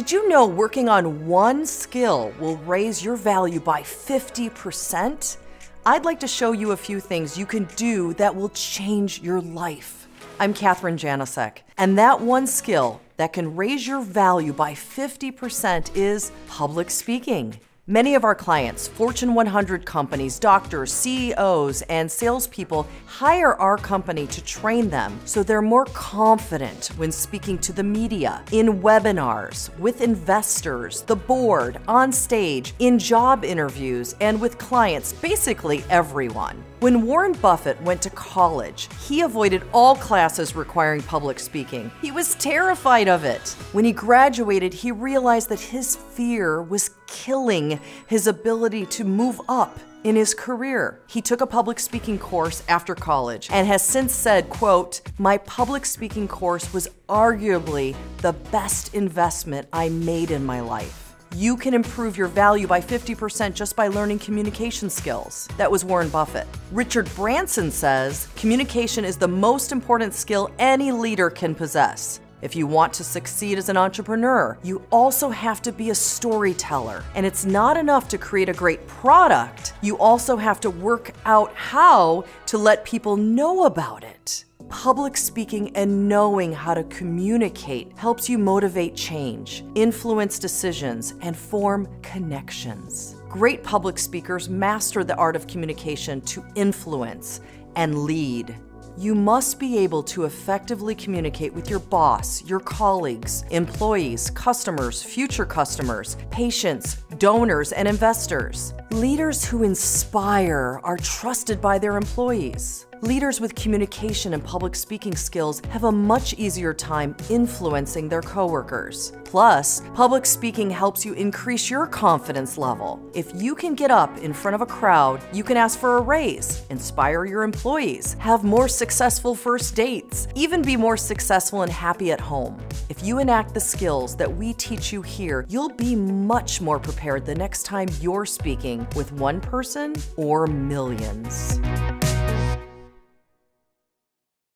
Did you know working on one skill will raise your value by 50%? I'd like to show you a few things you can do that will change your life. I'm Kathryn Janicek, and that one skill that can raise your value by 50% is public speaking. Many of our clients, Fortune 100 companies, doctors, CEOs, and salespeople hire our company to train them so they're more confident when speaking to the media, in webinars, with investors, the board, on stage, in job interviews, and with clients, basically everyone. When Warren Buffett went to college, he avoided all classes requiring public speaking. He was terrified of it. When he graduated, he realized that his fear was killing his ability to move up in his career. He took a public speaking course after college and has since said, quote, "My public speaking course was arguably the best investment I made in my life." You can improve your value by 50% just by learning communication skills. That was Warren Buffett. Richard Branson says communication is the most important skill any leader can possess. If you want to succeed as an entrepreneur, you also have to be a storyteller. And it's not enough to create a great product, you also have to work out how to let people know about it. Public speaking and knowing how to communicate helps you motivate change, influence decisions, and form connections. Great public speakers master the art of communication to influence and lead. You must be able to effectively communicate with your boss, your colleagues, employees, customers, future customers, patients, donors, and investors. Leaders who inspire are trusted by their employees. Leaders with communication and public speaking skills have a much easier time influencing their coworkers. Plus, public speaking helps you increase your confidence level. If you can get up in front of a crowd, you can ask for a raise, inspire your employees, have more successful first dates, even be more successful and happy at home. If you enact the skills that we teach you here, you'll be much more prepared the next time you're speaking with one person or millions.